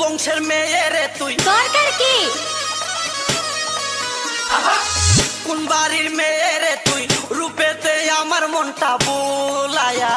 বংশের মেয়ে রে তুই দরকার কি কোন বাড়ির মেয়ে রে তুই রূপেতে আমার মনটা বোলায়া?